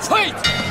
Fight!